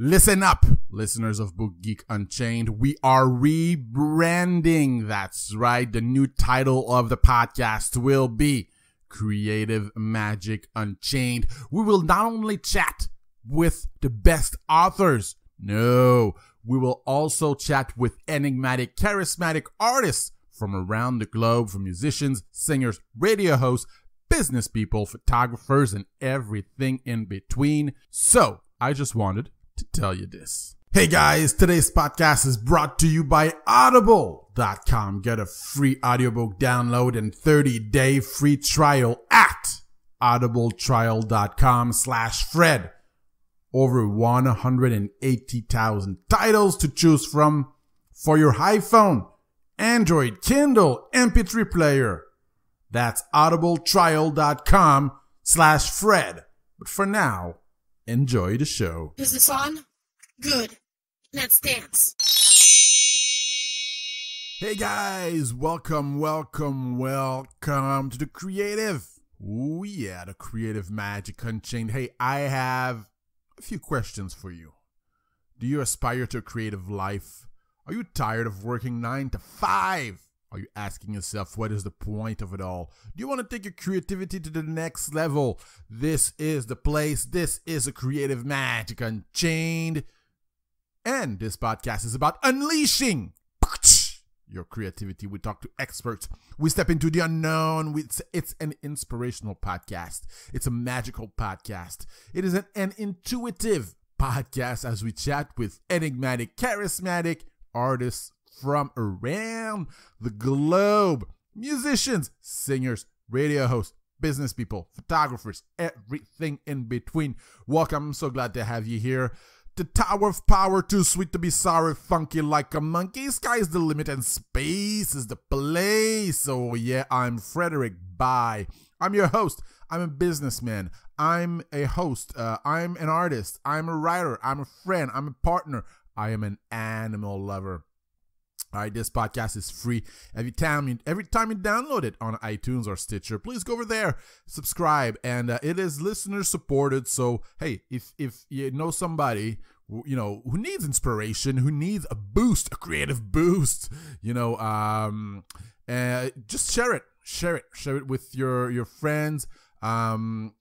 Listen up, listeners of Book Geek Unchained. We are rebranding. That's right. The new title of the podcast will be Creative Magic Unchained. We will not only chat with the best authors, no, we will also chat with enigmatic, charismatic artists from around the globe, from musicians, singers, radio hosts, business people, photographers, and everything in between. So, I just wanted to tell you this. Hey guys, today's podcast is brought to you by audible.com. Get a free audiobook download and 30 day free trial at audibletrial.com slash Fred. Over 180,000 titles to choose from for your iPhone, Android, Kindle, MP3 player. That's audibletrial.com slash Fred. But for now, enjoy the show. Is this on? Good. Let's dance. Hey guys, welcome, welcome, welcome to the creative. Oh yeah, the creative magic unchained. Hey, I have a few questions for you. Do you aspire to a creative life? Are you tired of working 9 to 5? Are you asking yourself what is the point of it all? Do you want to take your creativity to the next level? This is the place. This is a creative magic unchained. And this podcast is about unleashing your creativity. We talk to experts. We step into the unknown. It's, an inspirational podcast. It's a magical podcast. It is an intuitive podcast as we chat with enigmatic, charismatic artists from around the globe. Musicians, singers, radio hosts, business people, photographers, everything in between. Welcome. I'm so glad to have you here. The Tower of Power, too sweet to be sour, funky like a monkey. Sky's the limit and space is the place. Oh, yeah, I'm Frederick Byé. I'm your host. I'm a businessman. I'm a host. Uh, I'm an artist. I'm a writer. I'm a friend. I'm a partner. I am an animal lover. All right, this podcast is free. Every time you every time you download it on iTunes or Stitcher, please go over there, subscribe, and uh, it is listener supported. So hey, if if you know somebody you know who needs inspiration, who needs a boost, a creative boost, you know, um, uh, just share it, share it, share it with your your friends. Um,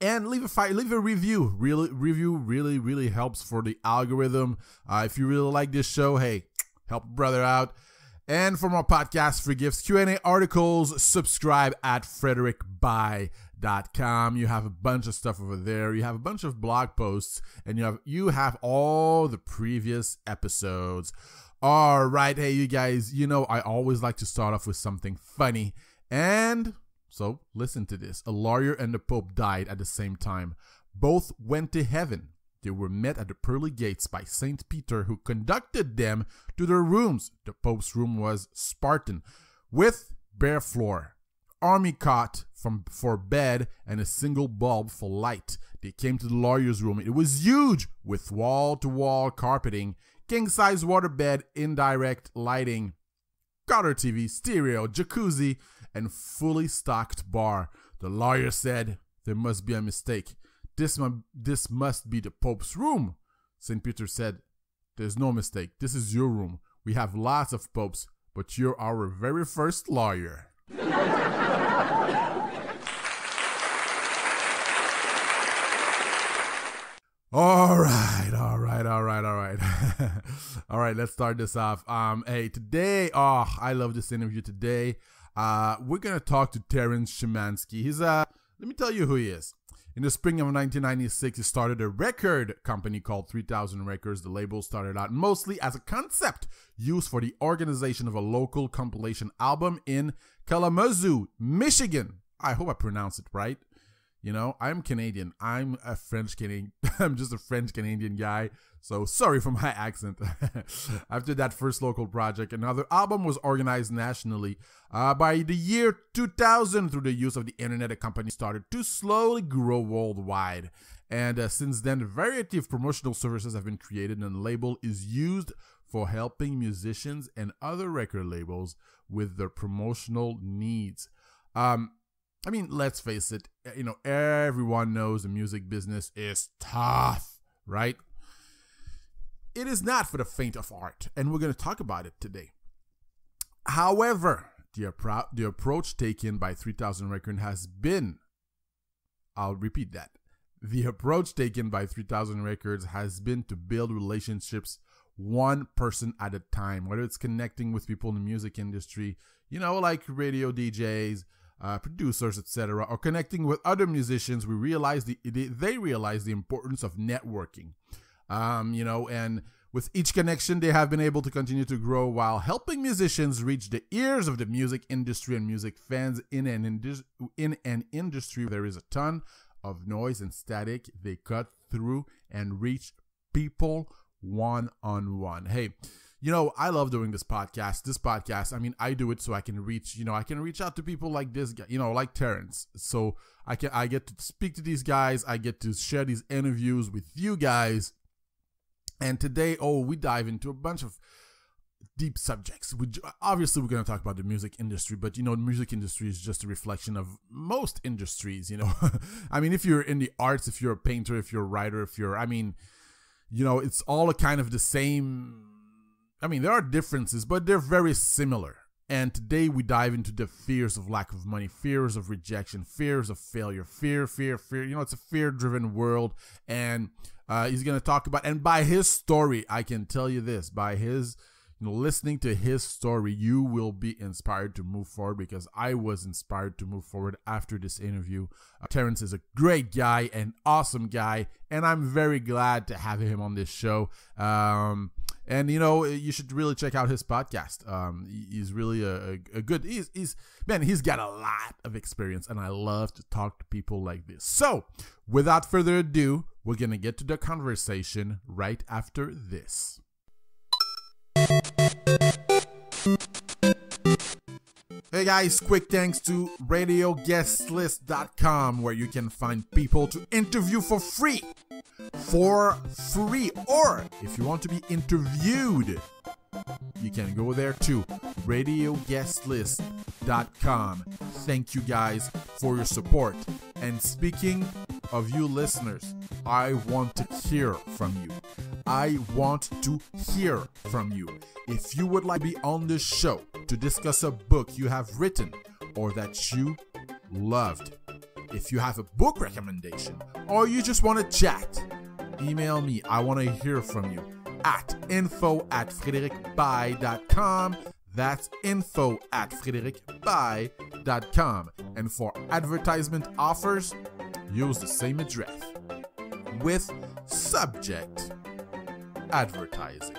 and leave a fight, leave a review. Really, review really, really helps for the algorithm. Uh, if you really like this show, hey, help brother out. And for more podcasts, free gifts, Q&A articles, subscribe at frederickby.com. You have a bunch of stuff over there. You have a bunch of blog posts and you have you have all the previous episodes. All right, hey you guys, you know I always like to start off with something funny. And so, listen to this. A lawyer and the pope died at the same time. Both went to heaven. They were met at the pearly gates by Saint Peter, who conducted them to their rooms. The Pope's room was Spartan, with bare floor, army cot from for bed, and a single bulb for light. They came to the lawyer's room. It was huge, with wall-to-wall carpeting, king-size waterbed, indirect lighting, color TV, stereo, jacuzzi, and fully stocked bar. The lawyer said, "There must be a mistake." This, mu- this must be the Pope's room. St. Peter said, There's no mistake. This is your room. We have lots of popes, but you're our very first lawyer. all right, all right, all right, all right. all right, let's start this off. Um, hey, today, oh, I love this interview today. Uh, we're gonna talk to Terrance Schemansky. He's uh let me tell you who he is. In the spring of 1996, he started a record company called 3000 Records. The label started out mostly as a concept used for the organization of a local compilation album in Kalamazoo, Michigan. I hope I pronounced it right. You know, I'm Canadian. I'm a French Canadian. I'm just a French Canadian guy. So sorry for my accent. After that first local project, another album was organized nationally. Uh, by the year 2000, through the use of the internet, the company started to slowly grow worldwide. And uh, since then, a variety of promotional services have been created, and the label is used for helping musicians and other record labels with their promotional needs. Um, I mean, let's face it, you know, everyone knows the music business is tough, right? It is not for the faint of heart, and we're going to talk about it today. However, the, appro- the approach taken by 3000 Record has been, I'll repeat that. The approach taken by 3000 Records has been to build relationships one person at a time, whether it's connecting with people in the music industry, you know, like radio DJs, uh, producers, etc., or connecting with other musicians. We realize the they realize the importance of networking, um, you know, and with each connection, they have been able to continue to grow while helping musicians reach the ears of the music industry and music fans in an indus- in an industry where there is a ton of noise and static. They cut through and reach people one on one. Hey, you know, I love doing this podcast. This podcast, I mean, I do it so I can reach, you know, I can reach out to people like this guy, you know, like Terrance. So I can I get to speak to these guys, I get to share these interviews with you guys and today, oh, we dive into a bunch of deep subjects. We, obviously, we're going to talk about the music industry, but you know, the music industry is just a reflection of most industries. You know, I mean, if you're in the arts, if you're a painter, if you're a writer, if you're, I mean, you know, it's all a kind of the same. I mean, there are differences, but they're very similar. And today we dive into the fears of lack of money, fears of rejection, fears of failure, fear, fear, fear. You know, it's a fear driven world. And uh, he's going to talk about, and by his story, I can tell you this by his, you know, listening to his story, you will be inspired to move forward because I was inspired to move forward after this interview. Uh, Terrance is a great guy, an awesome guy, and I'm very glad to have him on this show. Um, and you know you should really check out his podcast. Um, he's really a, a, good he's, he's man he's got a lot of experience and i love to talk to people like this. So without further ado we're gonna get to the conversation right after this Hey guys, quick thanks to radioguestlist.com where you can find people to interview for free. For free. Or if you want to be interviewed, you can go there too. Radioguestlist.com. Thank you guys for your support. And speaking of you listeners, I want to hear from you. I want to hear from you. If you would like to be on this show to discuss a book you have written or that you loved, if you have a book recommendation or you just want to chat, email me. I want to hear from you at info at fredericbaye.com. That's info at fredericbaye.com. And for advertisement offers, use the same address with subject advertising.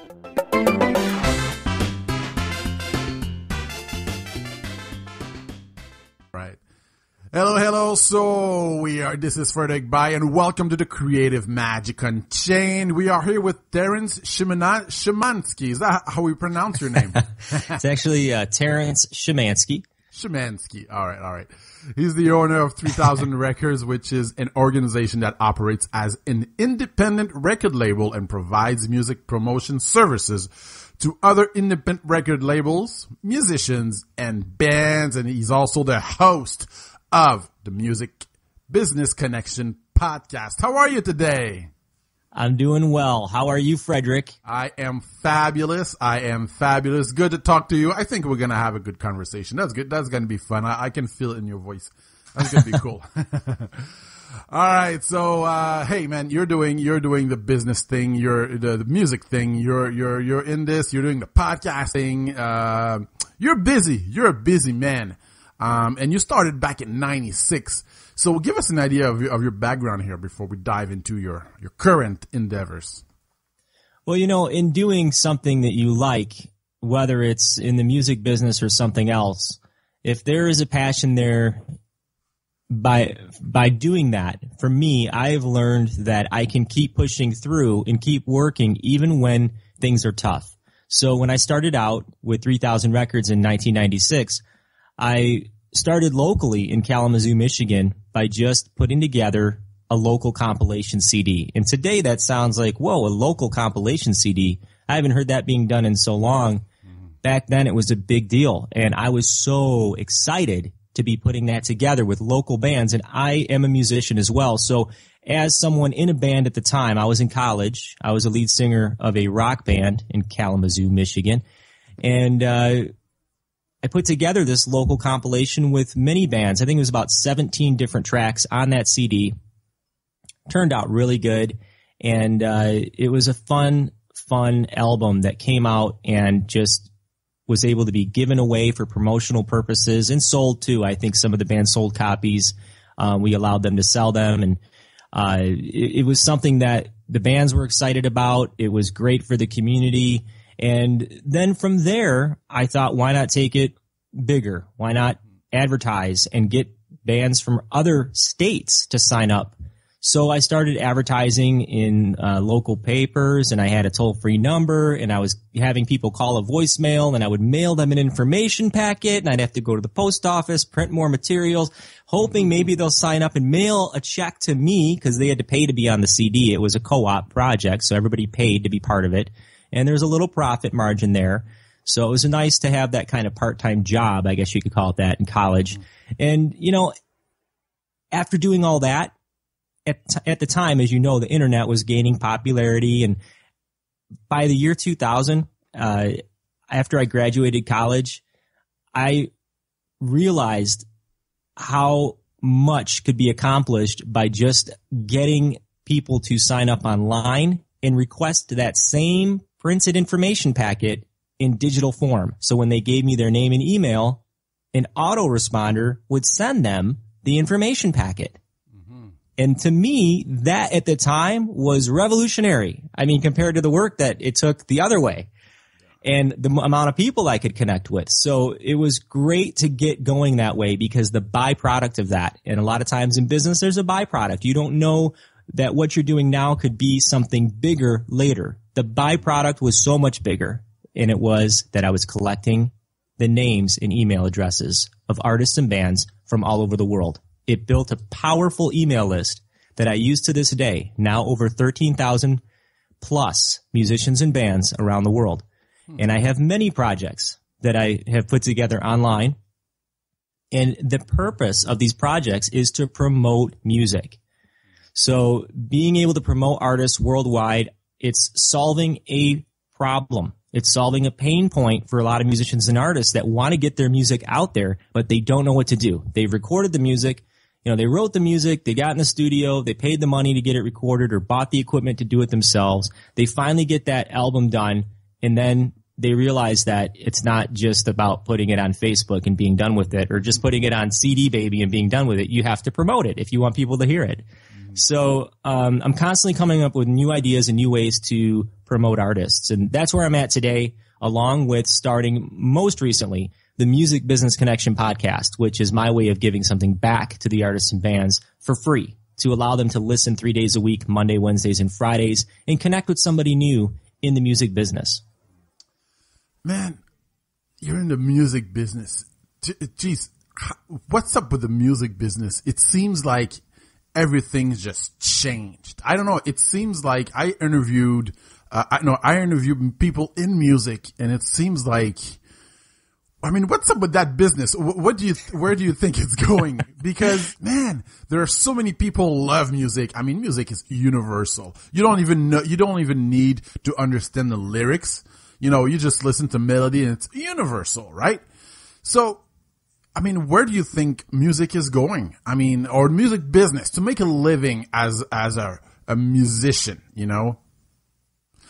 Hello, hello. So we are, this is Frederick Byé and welcome to the Creative Magic Unchained. We are here with Terrance Shimana, Schemansky. Is that how we pronounce your name? it's actually uh, Terrance Schemansky. Schemansky. All right, all right. He's the owner of 3000 Records, which is an organization that operates as an independent record label and provides music promotion services to other independent record labels, musicians, and bands. And he's also the host of the Music Business Connection podcast. How are you today? I'm doing well. How are you, Frederick? I am fabulous. I am fabulous. Good to talk to you. I think we're going to have a good conversation. That's good. That's going to be fun. I, I, can feel it in your voice. That's going to be cool. All right. So, uh, hey man, you're doing, you're doing the business thing. You're the, the music thing. You're, you're, you're in this. You're doing the podcasting. Uh, you're busy. You're a busy man. Um, and you started back in 96. So give us an idea of your, of your background here before we dive into your, your current endeavors. Well, you know, in doing something that you like, whether it's in the music business or something else, if there is a passion there by by doing that, for me, I've learned that I can keep pushing through and keep working even when things are tough. So when I started out with 3000 records in 1996, I started locally in Kalamazoo, Michigan by just putting together a local compilation CD. And today that sounds like, whoa, a local compilation CD. I haven't heard that being done in so long. Back then it was a big deal. And I was so excited to be putting that together with local bands. And I am a musician as well. So as someone in a band at the time, I was in college. I was a lead singer of a rock band in Kalamazoo, Michigan. And, uh, I put together this local compilation with many bands. I think it was about 17 different tracks on that CD. Turned out really good. And, uh, it was a fun, fun album that came out and just was able to be given away for promotional purposes and sold too. I think some of the bands sold copies. Uh, we allowed them to sell them and, uh, it, it was something that the bands were excited about. It was great for the community. And then from there, I thought, why not take it bigger? Why not advertise and get bands from other states to sign up? So I started advertising in uh, local papers and I had a toll free number and I was having people call a voicemail and I would mail them an information packet and I'd have to go to the post office, print more materials, hoping maybe they'll sign up and mail a check to me because they had to pay to be on the CD. It was a co-op project, so everybody paid to be part of it. And there's a little profit margin there. So it was nice to have that kind of part-time job, I guess you could call it that, in college. And, you know, after doing all that, at, at the time, as you know, the internet was gaining popularity. And by the year 2000, uh, after I graduated college, I realized how much could be accomplished by just getting people to sign up online and request that same printed information packet in digital form. So when they gave me their name and email, an autoresponder would send them the information packet. Mm-hmm. And to me, that at the time was revolutionary. I mean, compared to the work that it took the other way and the m- amount of people I could connect with. So it was great to get going that way because the byproduct of that, and a lot of times in business, there's a byproduct. You don't know that what you're doing now could be something bigger later. The byproduct was so much bigger and it was that I was collecting the names and email addresses of artists and bands from all over the world. It built a powerful email list that I use to this day, now over 13,000 plus musicians and bands around the world. And I have many projects that I have put together online. And the purpose of these projects is to promote music. So being able to promote artists worldwide, it's solving a problem. It's solving a pain point for a lot of musicians and artists that want to get their music out there, but they don't know what to do. They've recorded the music. You know, they wrote the music, they got in the studio, they paid the money to get it recorded or bought the equipment to do it themselves. They finally get that album done and then they realize that it's not just about putting it on Facebook and being done with it or just putting it on CD baby and being done with it. You have to promote it if you want people to hear it. So um, I'm constantly coming up with new ideas and new ways to promote artists, and that's where I'm at today. Along with starting most recently the Music Business Connection podcast, which is my way of giving something back to the artists and bands for free to allow them to listen three days a week, Monday, Wednesdays, and Fridays, and connect with somebody new in the music business. Man, you're in the music business. Geez, what's up with the music business? It seems like everything's just changed. I don't know. It seems like I interviewed, uh, I know I interviewed people in music and it seems like, I mean, what's up with that business? Wh- What do you, where do you think it's going? Because man, there are so many people love music. I mean, music is universal. You don't even know, you don't even need to understand the lyrics. You know, you just listen to melody and it's universal, right? So I mean, where do you think music is going? I mean, or music business to make a living as as a a musician, you know?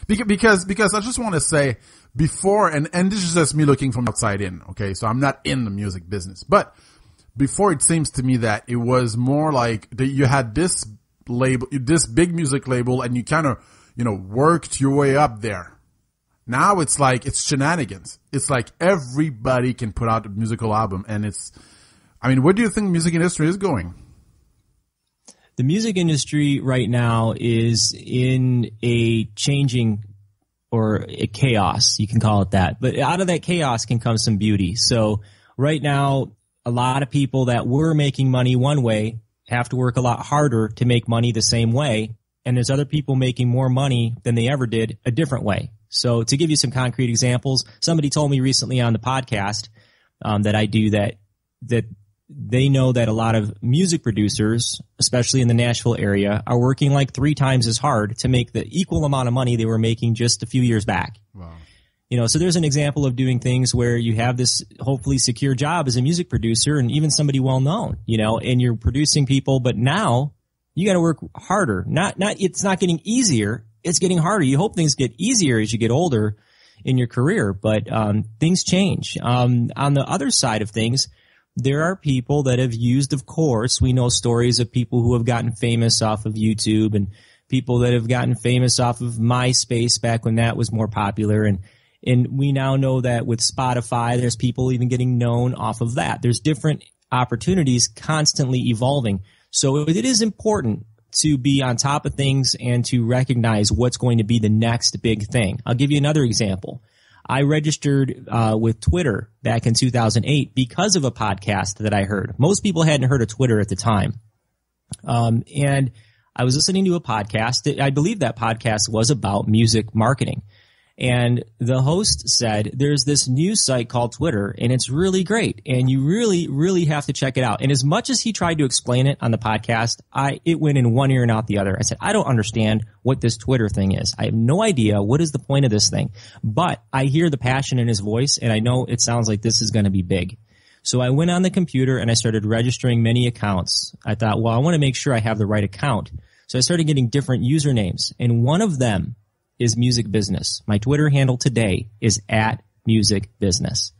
Because because because I just want to say before and and this is just me looking from outside in, okay? So I'm not in the music business, but before it seems to me that it was more like that you had this label, this big music label, and you kind of you know worked your way up there. Now it's like it's shenanigans. It's like everybody can put out a musical album, and it's. I mean, where do you think the music industry is going? The music industry right now is in a changing or a chaos, you can call it that. But out of that chaos can come some beauty. So right now, a lot of people that were making money one way have to work a lot harder to make money the same way. And there's other people making more money than they ever did a different way. So to give you some concrete examples, somebody told me recently on the podcast um, that I do that that they know that a lot of music producers, especially in the Nashville area, are working like three times as hard to make the equal amount of money they were making just a few years back. Wow. You know, so there's an example of doing things where you have this hopefully secure job as a music producer and even somebody well known, you know, and you're producing people, but now you got to work harder. Not, not, it's not getting easier. It's getting harder. You hope things get easier as you get older in your career, but, um, things change. Um, on the other side of things, there are people that have used, of course, we know stories of people who have gotten famous off of YouTube and people that have gotten famous off of MySpace back when that was more popular and, and we now know that with Spotify, there's people even getting known off of that. There's different opportunities constantly evolving. So it is important to be on top of things and to recognize what's going to be the next big thing. I'll give you another example. I registered uh, with Twitter back in 2008 because of a podcast that I heard. Most people hadn't heard of Twitter at the time. Um, and I was listening to a podcast. I believe that podcast was about music marketing. And the host said, there's this new site called Twitter and it's really great. And you really, really have to check it out. And as much as he tried to explain it on the podcast, I, it went in one ear and out the other. I said, I don't understand what this Twitter thing is. I have no idea. What is the point of this thing? But I hear the passion in his voice and I know it sounds like this is going to be big. So I went on the computer and I started registering many accounts. I thought, well, I want to make sure I have the right account. So I started getting different usernames and one of them is music business. My Twitter handle today is at music business.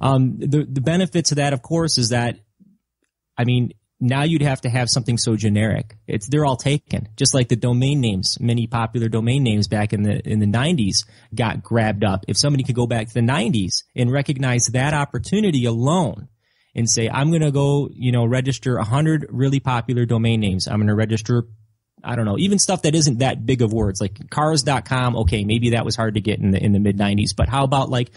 Um, the, the benefit to that, of course, is that, I mean, now you'd have to have something so generic. It's, they're all taken. Just like the domain names, many popular domain names back in the, in the nineties got grabbed up. If somebody could go back to the nineties and recognize that opportunity alone and say, I'm going to go, you know, register a hundred really popular domain names. I'm going to register I don't know, even stuff that isn't that big of words, like cars.com. Okay, maybe that was hard to get in the, in the mid nineties, but how about like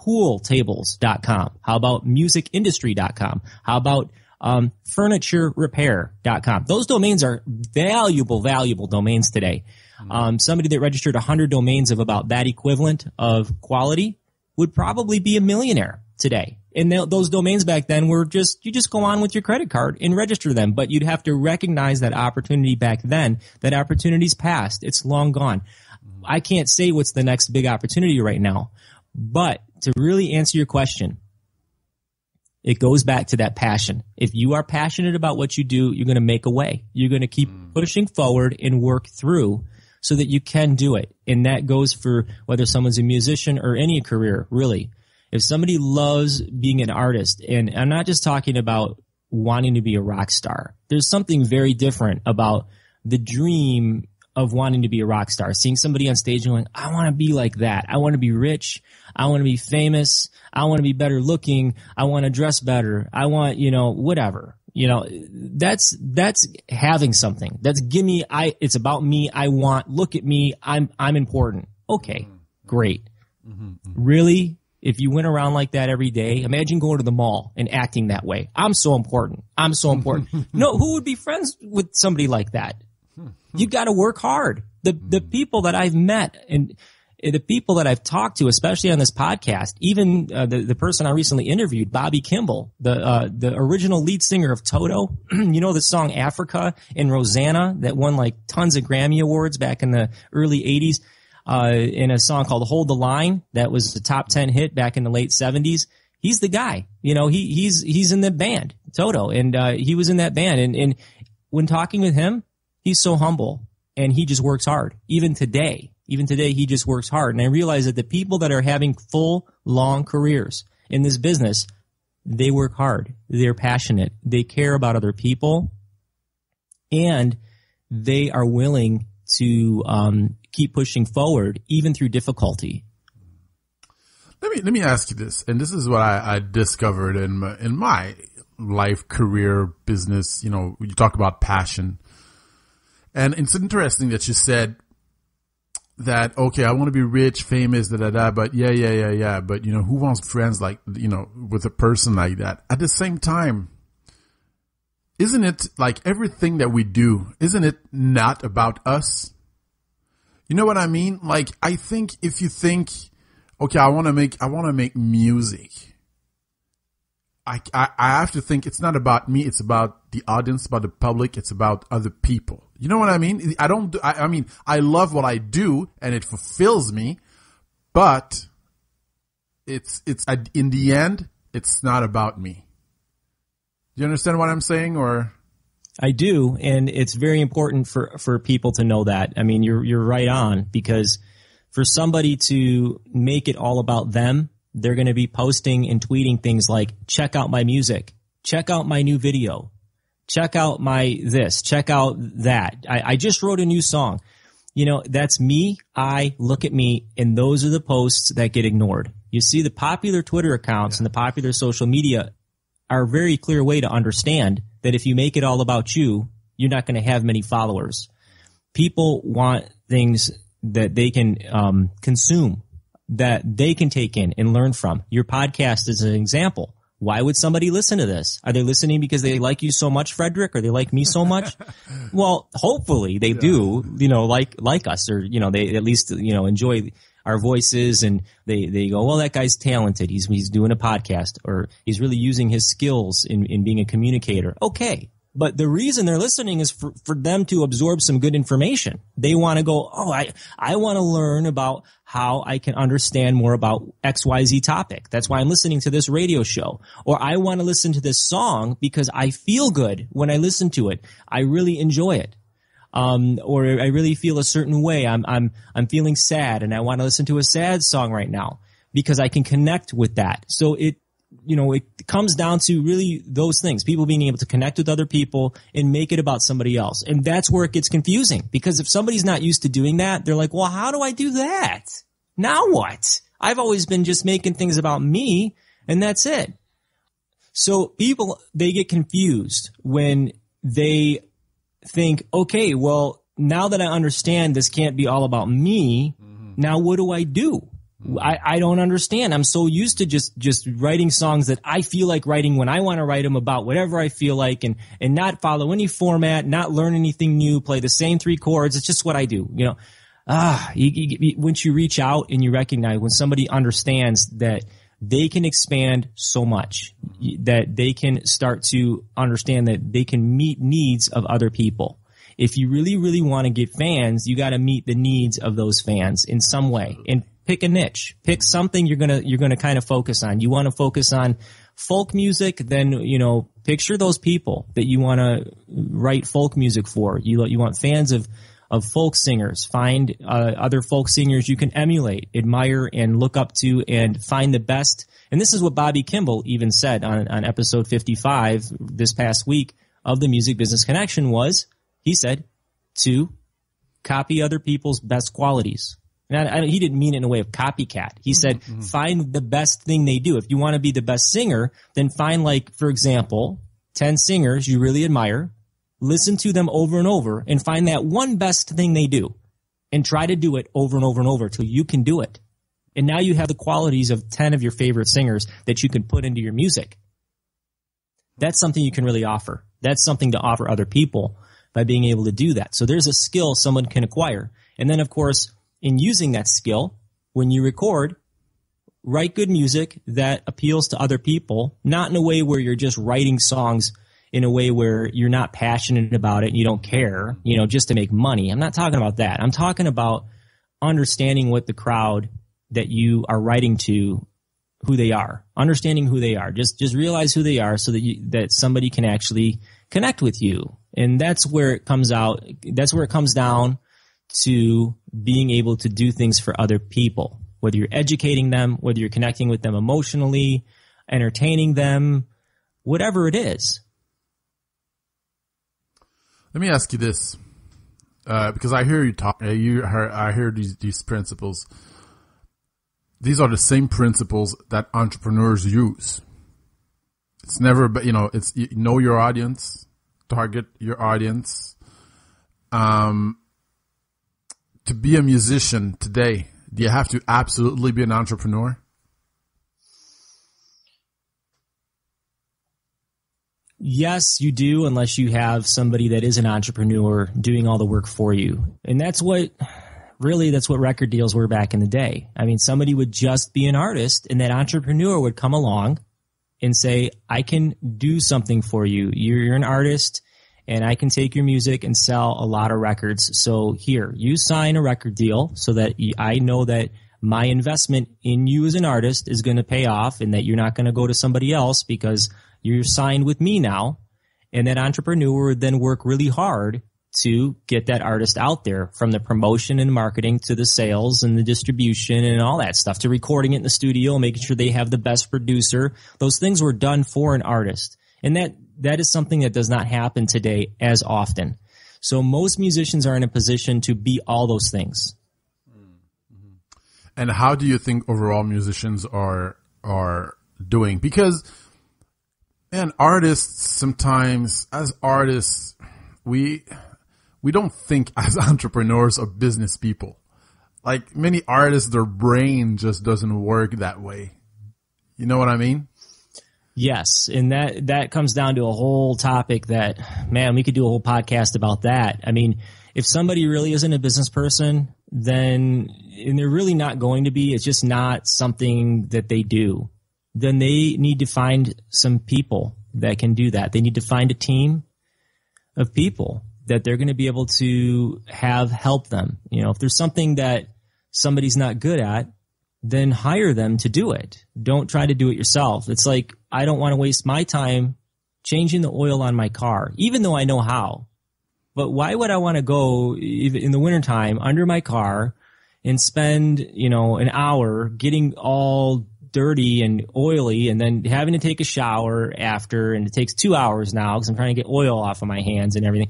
pooltables.com? How about musicindustry.com? How about, um, furniturerepair.com? Those domains are valuable, valuable domains today. Um, somebody that registered 100 domains of about that equivalent of quality would probably be a millionaire today. And th- those domains back then were just, you just go on with your credit card and register them. But you'd have to recognize that opportunity back then. That opportunity's past. It's long gone. I can't say what's the next big opportunity right now. But to really answer your question, it goes back to that passion. If you are passionate about what you do, you're going to make a way. You're going to keep mm. pushing forward and work through so that you can do it. And that goes for whether someone's a musician or any career, really if somebody loves being an artist, and I'm not just talking about wanting to be a rock star, there's something very different about the dream of wanting to be a rock star, seeing somebody on stage and going, I want to be like that. I want to be rich. I want to be famous. I want to be better looking. I want to dress better. I want, you know, whatever. You know, that's, that's having something. That's give me, I, it's about me. I want, look at me. I'm, I'm important. Okay. Great. Mm-hmm, mm-hmm. Really? If you went around like that every day, imagine going to the mall and acting that way. I'm so important. I'm so important. no, who would be friends with somebody like that? You've got to work hard. The the people that I've met and the people that I've talked to, especially on this podcast, even uh, the the person I recently interviewed, Bobby Kimball, the uh, the original lead singer of Toto. you know the song Africa and Rosanna that won like tons of Grammy awards back in the early '80s uh, in a song called "Hold the Line" that was a top ten hit back in the late '70s. He's the guy. You know, he he's he's in the band Toto, and uh, he was in that band. And and when talking with him, he's so humble and he just works hard. Even today, even today, he just works hard. And I realize that the people that are having full, long careers in this business, they work hard. They're passionate. They care about other people, and they are willing to um, keep pushing forward even through difficulty. Let me let me ask you this, and this is what I, I discovered in my, in my life, career, business. You know, you talk about passion, and it's interesting that you said that. Okay, I want to be rich, famous, da da da. But yeah, yeah, yeah, yeah. But you know, who wants friends like you know with a person like that? At the same time, isn't it like everything that we do? Isn't it not about us? You know what I mean? Like, I think if you think, okay, I want to make, I want to make music. I, I, I have to think it's not about me. It's about the audience, about the public. It's about other people. You know what I mean? I don't do, I, I mean, I love what I do and it fulfills me, but it's, it's, in the end, it's not about me. Do you understand what I'm saying or? I do. And it's very important for, for people to know that. I mean, you're, you're right on because for somebody to make it all about them, they're going to be posting and tweeting things like, check out my music, check out my new video, check out my this, check out that. I, I just wrote a new song. You know, that's me. I look at me and those are the posts that get ignored. You see the popular Twitter accounts yeah. and the popular social media are a very clear way to understand that if you make it all about you, you're not going to have many followers. People want things that they can um, consume that they can take in and learn from. Your podcast is an example. Why would somebody listen to this? Are they listening because they like you so much, Frederick, or they like me so much? well, hopefully they yeah. do, you know, like, like us, or, you know, they at least, you know, enjoy our voices and they, they go, well, that guy's talented. He's, he's doing a podcast or he's really using his skills in, in being a communicator. Okay. But the reason they're listening is for, for them to absorb some good information. They want to go, oh, I, I want to learn about how I can understand more about XYZ topic. That's why I'm listening to this radio show. Or I want to listen to this song because I feel good when I listen to it. I really enjoy it. Um, or I really feel a certain way. I'm, I'm, I'm feeling sad and I want to listen to a sad song right now because I can connect with that. So it, you know, it comes down to really those things, people being able to connect with other people and make it about somebody else. And that's where it gets confusing because if somebody's not used to doing that, they're like, well, how do I do that? Now what? I've always been just making things about me and that's it. So people, they get confused when they think, okay, well, now that I understand this can't be all about me, mm-hmm. now what do I do? I, I don't understand. I'm so used to just, just writing songs that I feel like writing when I want to write them about whatever I feel like and, and not follow any format, not learn anything new, play the same three chords. It's just what I do, you know. Ah, you, you, once you reach out and you recognize when somebody understands that they can expand so much, that they can start to understand that they can meet needs of other people if you really, really want to get fans, you got to meet the needs of those fans in some way. And pick a niche. Pick something you're gonna you're gonna kind of focus on. You want to focus on folk music, then you know picture those people that you want to write folk music for. You you want fans of of folk singers. Find uh, other folk singers you can emulate, admire, and look up to, and find the best. And this is what Bobby Kimball even said on on episode 55 this past week of the Music Business Connection was he said to copy other people's best qualities and I, I, he didn't mean it in a way of copycat. He mm-hmm. said, mm-hmm. find the best thing they do. If you want to be the best singer, then find like, for example, 10 singers you really admire, listen to them over and over and find that one best thing they do and try to do it over and over and over till you can do it. And now you have the qualities of 10 of your favorite singers that you can put into your music. That's something you can really offer. That's something to offer other people by being able to do that. So there's a skill someone can acquire. And then of course, in using that skill, when you record, write good music that appeals to other people, not in a way where you're just writing songs in a way where you're not passionate about it and you don't care, you know, just to make money. I'm not talking about that. I'm talking about understanding what the crowd that you are writing to who they are, understanding who they are. Just just realize who they are so that you, that somebody can actually connect with you. And that's where it comes out. That's where it comes down to being able to do things for other people, whether you're educating them, whether you're connecting with them emotionally, entertaining them, whatever it is. Let me ask you this, uh, because I hear you talk. Uh, you I hear these these principles. These are the same principles that entrepreneurs use. It's never, but you know, it's you know your audience, target your audience, um, to be a musician today, do you have to absolutely be an entrepreneur? Yes, you do, unless you have somebody that is an entrepreneur doing all the work for you. And that's what, really, that's what record deals were back in the day. I mean, somebody would just be an artist and that entrepreneur would come along and say, I can do something for you. You're, you're an artist and I can take your music and sell a lot of records. So here, you sign a record deal so that I know that my investment in you as an artist is going to pay off and that you're not going to go to somebody else because you're signed with me now. And that entrepreneur would then work really hard to get that artist out there from the promotion and marketing to the sales and the distribution and all that stuff to recording it in the studio, making sure they have the best producer. Those things were done for an artist. And that, that is something that does not happen today as often. So most musicians are in a position to be all those things. And how do you think overall musicians are are doing? Because man, artists sometimes as artists we we don't think as entrepreneurs or business people. Like many artists, their brain just doesn't work that way. You know what I mean? Yes, and that that comes down to a whole topic that man, we could do a whole podcast about that. I mean, if somebody really isn't a business person, then and they're really not going to be, it's just not something that they do. Then they need to find some people that can do that. They need to find a team of people that they're going to be able to have help them. You know, if there's something that somebody's not good at, then hire them to do it. Don't try to do it yourself. It's like, I don't want to waste my time changing the oil on my car, even though I know how. But why would I want to go in the wintertime under my car and spend, you know, an hour getting all dirty and oily and then having to take a shower after and it takes two hours now because I'm trying to get oil off of my hands and everything.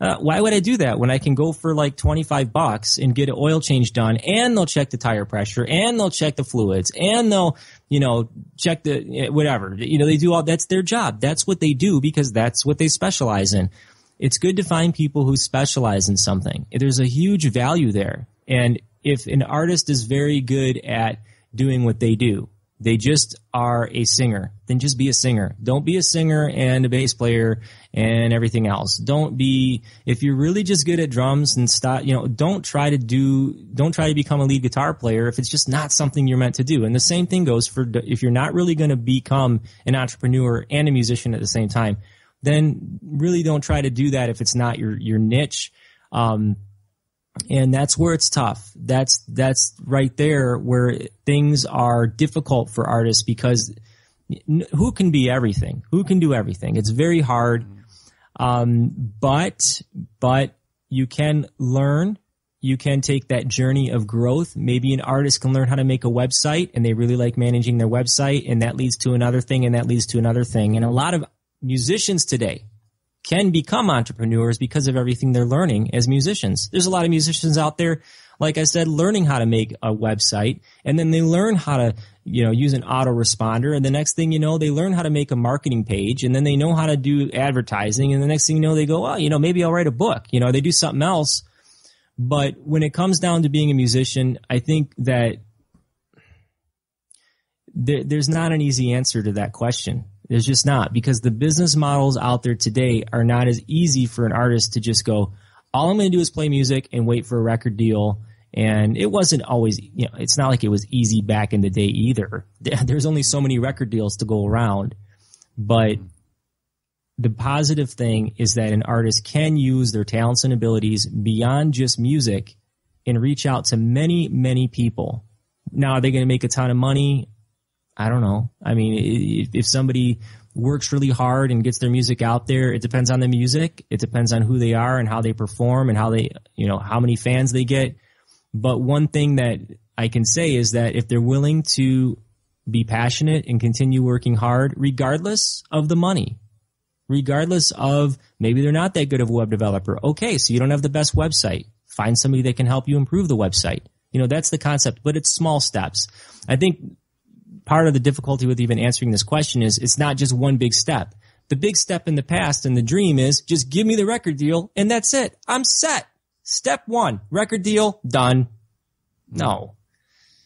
Uh, why would I do that when I can go for like 25 bucks and get an oil change done and they'll check the tire pressure and they'll check the fluids and they'll, you know, check the, whatever. You know, they do all, that's their job. That's what they do because that's what they specialize in. It's good to find people who specialize in something. There's a huge value there. And if an artist is very good at doing what they do, they just are a singer, then just be a singer. Don't be a singer and a bass player and everything else. Don't be, if you're really just good at drums and stop, you know, don't try to do, don't try to become a lead guitar player if it's just not something you're meant to do. And the same thing goes for if you're not really going to become an entrepreneur and a musician at the same time, then really don't try to do that if it's not your, your niche. Um, and that's where it's tough. That's that's right there where things are difficult for artists because who can be everything? Who can do everything? It's very hard. Um, but but you can learn. You can take that journey of growth. Maybe an artist can learn how to make a website and they really like managing their website and that leads to another thing and that leads to another thing. And a lot of musicians today, can become entrepreneurs because of everything they're learning as musicians. There's a lot of musicians out there, like I said, learning how to make a website and then they learn how to, you know, use an autoresponder and the next thing you know, they learn how to make a marketing page and then they know how to do advertising and the next thing you know, they go, well, you know, maybe I'll write a book. You know, they do something else. But when it comes down to being a musician, I think that there, there's not an easy answer to that question. There's just not because the business models out there today are not as easy for an artist to just go, all I'm going to do is play music and wait for a record deal. And it wasn't always, you know, it's not like it was easy back in the day either. There's only so many record deals to go around. But the positive thing is that an artist can use their talents and abilities beyond just music and reach out to many, many people. Now, are they going to make a ton of money? I don't know. I mean, if somebody works really hard and gets their music out there, it depends on the music. It depends on who they are and how they perform and how they, you know, how many fans they get. But one thing that I can say is that if they're willing to be passionate and continue working hard, regardless of the money, regardless of maybe they're not that good of a web developer. Okay, so you don't have the best website. Find somebody that can help you improve the website. You know, that's the concept, but it's small steps. I think part of the difficulty with even answering this question is it's not just one big step. The big step in the past and the dream is just give me the record deal and that's it. I'm set. Step one, record deal, done. No.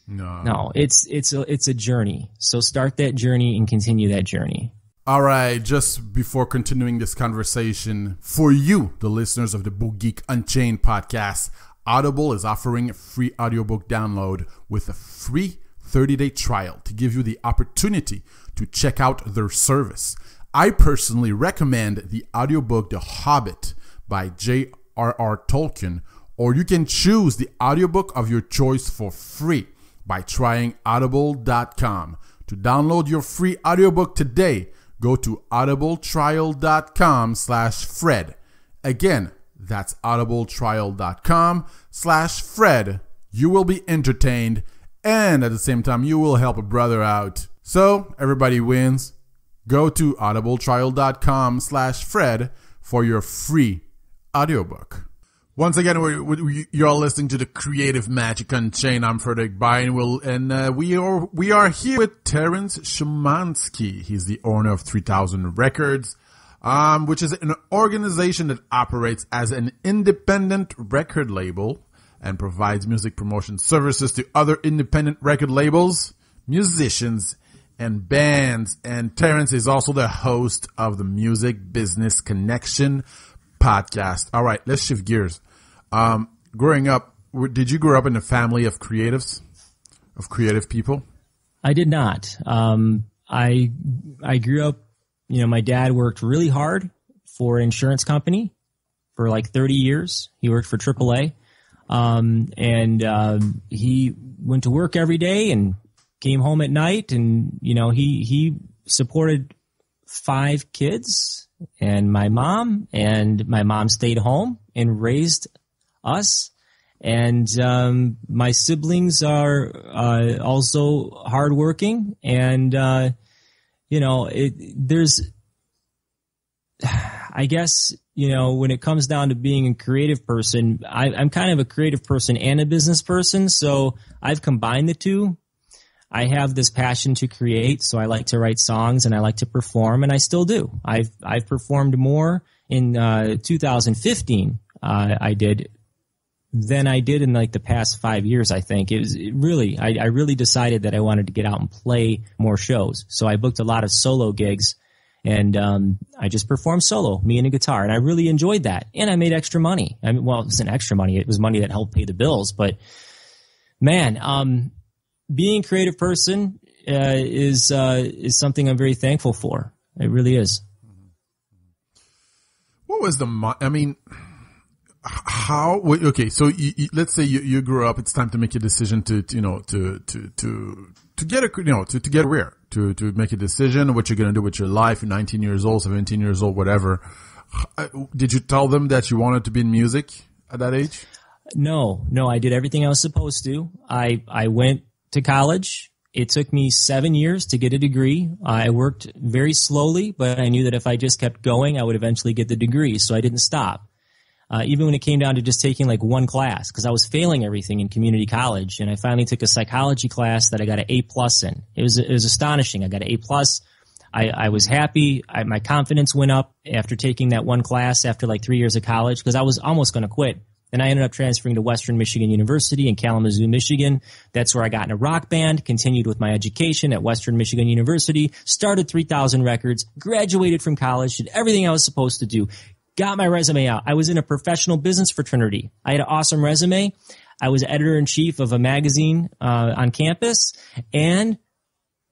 No. No, it's it's a it's a journey. So start that journey and continue that journey. All right, just before continuing this conversation, for you, the listeners of the Book Geek Unchained podcast, Audible is offering a free audiobook download with a free 30 day trial to give you the opportunity to check out their service. I personally recommend the audiobook The Hobbit by J.R.R. Tolkien, or you can choose the audiobook of your choice for free by trying audible.com. To download your free audiobook today, go to audibletrial.com slash Fred. Again, that's audibletrial.com slash Fred. You will be entertained and at the same time you will help a brother out. So everybody wins. Go to audibletrial.com slash Fred for your free audiobook. Once again, we're, we, you're listening to the Creative Magic Unchained. I'm Frederick Byron, will and uh, we are we are here with Terrance Schemansky. He's the owner of 3000 Records, um, which is an organization that operates as an independent record label and provides music promotion services to other independent record labels, musicians, and bands. And Terrance is also the host of the Music Business Connection podcast. All right, let's shift gears. Um, growing up, did you grow up in a family of creatives, of creative people? I did not. Um, I I grew up. You know, my dad worked really hard for an insurance company for like 30 years. He worked for AAA, um, and uh, he went to work every day and came home at night. And you know, he he supported five kids and my mom, and my mom stayed home and raised us. And um, my siblings are uh, also hardworking, and uh, you know, it, there's, I guess, you know, when it comes down to being a creative person, I, I'm kind of a creative person and a business person, so I've combined the two. I have this passion to create, so I like to write songs and I like to perform, and I still do. I've I've performed more in uh, 2015. Uh, I did than I did in like the past five years. I think it was it really. I, I really decided that I wanted to get out and play more shows, so I booked a lot of solo gigs, and um, I just performed solo, me and a guitar, and I really enjoyed that, and I made extra money. I mean, well, it wasn't extra money; it was money that helped pay the bills. But man, um, being a creative person uh, is uh, is something I'm very thankful for. It really is. What was the? Mo- I mean how okay so you, you, let's say you, you grew up it's time to make a decision to, to you know to to to to get a you know to, to get where to to make a decision what you're going to do with your life 19 years old 17 years old whatever. Uh, did you tell them that you wanted to be in music at that age? No no i did everything i was supposed to. I i went to college. It took me seven years to get a degree. I worked very slowly but i knew that if i just kept going i would eventually get the degree so i didn't stop uh, even when it came down to just taking like one class because I was failing everything in community college, and I finally took a psychology class that I got an A plus in. It was it was astonishing. I got an A plus. I, I was happy. I, my confidence went up after taking that one class after like three years of college because I was almost going to quit. And I ended up transferring to Western Michigan University in Kalamazoo, Michigan. That's where I got in a rock band, continued with my education at Western Michigan University, started 3000 records, graduated from college, did everything I was supposed to do, got my resume out. I was in a professional business fraternity. I had an awesome resume. I was editor in chief of a magazine uh, on campus, and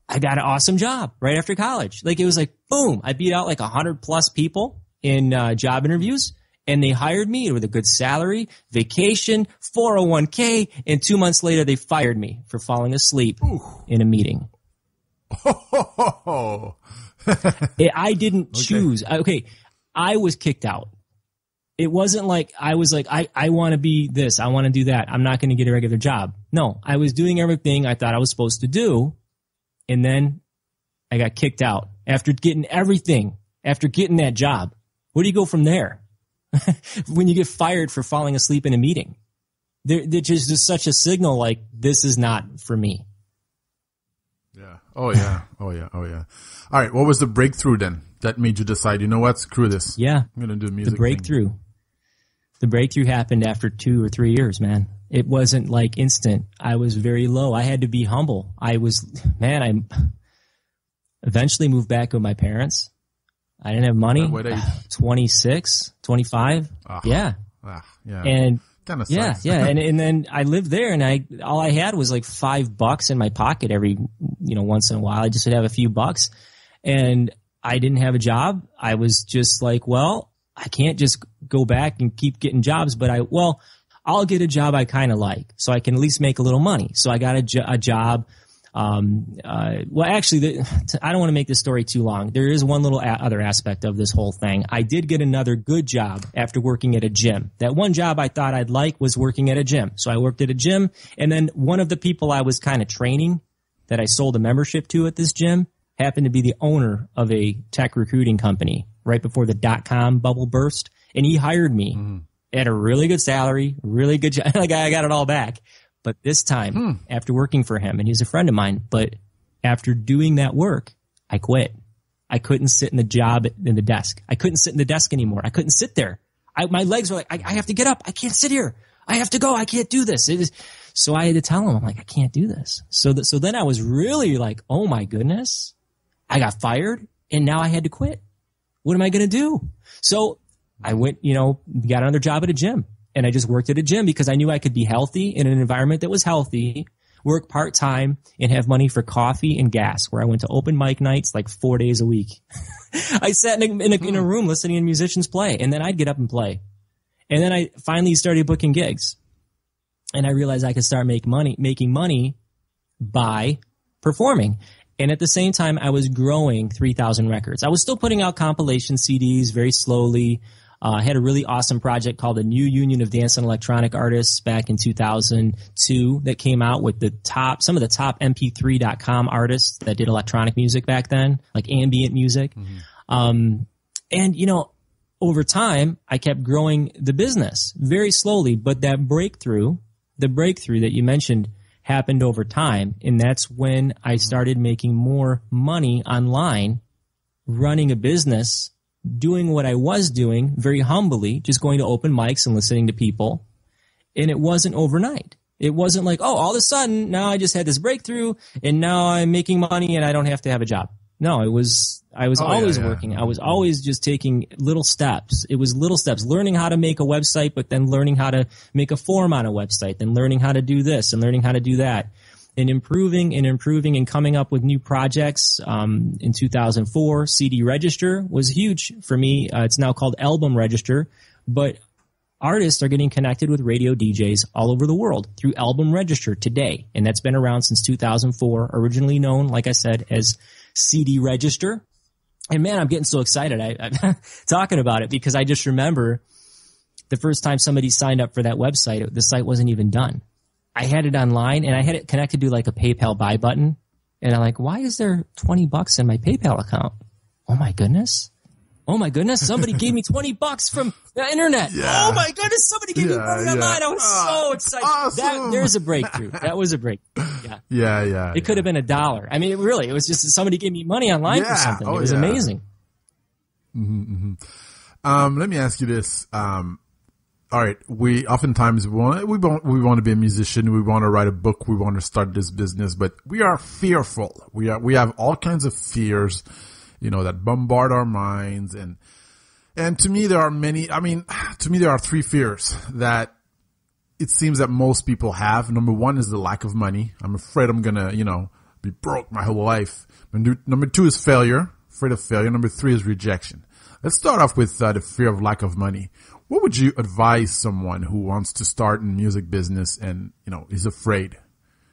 I got an awesome job right after college. Like it was like boom, I beat out like a hundred plus people in uh, job interviews, and they hired me with a good salary, vacation, 401k, and two months later they fired me for falling asleep Ooh. in a meeting. Oh. I didn't okay. choose. Okay, I was kicked out. It wasn't like I was like, I, I want to be this. I want to do that. I'm not going to get a regular job. No, I was doing everything I thought I was supposed to do. And then I got kicked out after getting everything, after getting that job. Where do you go from there? when you get fired for falling asleep in a meeting, there, there's just is such a signal like this is not for me. Yeah. Oh yeah. Oh yeah. Oh yeah. All right. What was the breakthrough then? That made you decide, you know what, screw this. Yeah. I'm going to do music. The breakthrough. Thing. The breakthrough happened after two or three years, man. It wasn't like instant. I was very low. I had to be humble. I was, man, I eventually moved back with my parents. I didn't have money. What age? 26, 25. Ah, yeah. Ah, yeah. And kind of Yeah, yeah, and and then I lived there, and I all I had was like five bucks in my pocket every you know once in a while. I just would have a few bucks, and I didn't have a job. I was just like, well, I can't just go back and keep getting jobs, but I well, I'll get a job I kind of like, so I can at least make a little money. So I got a, jo- a job. Um, uh, well, actually, the, I don't want to make this story too long. There is one little a- other aspect of this whole thing. I did get another good job after working at a gym. That one job I thought I'd like was working at a gym. So I worked at a gym, and then one of the people I was kind of training that I sold a membership to at this gym happened to be the owner of a tech recruiting company right before the dot com bubble burst, and he hired me mm-hmm. at a really good salary, really good job. like I got it all back. But this time, hmm. after working for him, and he's a friend of mine, but after doing that work, I quit. I couldn't sit in the job in the desk. I couldn't sit in the desk anymore. I couldn't sit there. I, my legs were like, I, I have to get up. I can't sit here. I have to go. I can't do this. It is, so I had to tell him, I'm like, I can't do this. So that, so then I was really like, oh my goodness, I got fired and now I had to quit. What am I going to do? So I went, you know, got another job at a gym and I just worked at a gym because I knew I could be healthy in an environment that was healthy, work part time and have money for coffee and gas where I went to open mic nights like four days a week. I sat in a, in, a, in a hmm. room listening to musicians play and then I'd get up and play. And then I finally started booking gigs and I realized I could start make money, making money by performing. And at the same time, I was growing 3000 records. I was still putting out compilation CDs very slowly. Uh, I had a really awesome project called the New Union of Dance and Electronic Artists back in 2002 that came out with the top, some of the top MP3.com artists that did electronic music back then, like ambient music. Um, and you know, over time, I kept growing the business very slowly, but that breakthrough, the breakthrough that you mentioned happened over time. And that's when I mm-hmm. started making more money online, running a business, doing what I was doing very humbly, just going to open mics and listening to people. And it wasn't overnight. It wasn't like, oh, all of a sudden now I just had this breakthrough and now I'm making money and I don't have to have a job. No, it was, I was Oh, yeah, always yeah. working. I was always just taking little steps. It was little steps, learning how to make a website, but then learning how to make a form on a website, then learning how to do this and learning how to do that and improving and improving and coming up with new projects. Um, in 2004, CD Register was huge for me. Uh, it's now called Album Register, but artists are getting connected with radio DJs all over the world through Album Register today. And that's been around since 2004, originally known, like I said, as CD Register. And man, I'm getting so excited I, I'm talking about it because I just remember the first time somebody signed up for that website, the site wasn't even done. I had it online and I had it connected to like a PayPal buy button. And I'm like, why is there 20 bucks in my PayPal account? Oh my goodness. Oh my goodness. Somebody gave me 20 bucks from the internet. Yeah. Oh my goodness. Somebody gave me Yeah, money yeah. online. I was Ah, so excited. awesome. That, there's a breakthrough. That was a breakthrough. Yeah. Yeah, yeah. It could have been a dollar. I mean, it really, it was just somebody gave me money online for something. Oh, it was amazing. Um, let me ask you this. Um, all right, we oftentimes want we want we want to be a musician. We want to write a book. We want to start this business, but we are fearful. We are we have all kinds of fears, you know, that bombard our minds. And and to me, there are many. I mean, to me, there are three fears that it seems that most people have. Number one is the lack of money. I'm afraid I'm gonna, you know, be broke my whole life. Number two is failure. Afraid of failure. Number three is rejection. Let's start off with uh, the fear of lack of money. What would you advise someone who wants to start in music business and you know is afraid?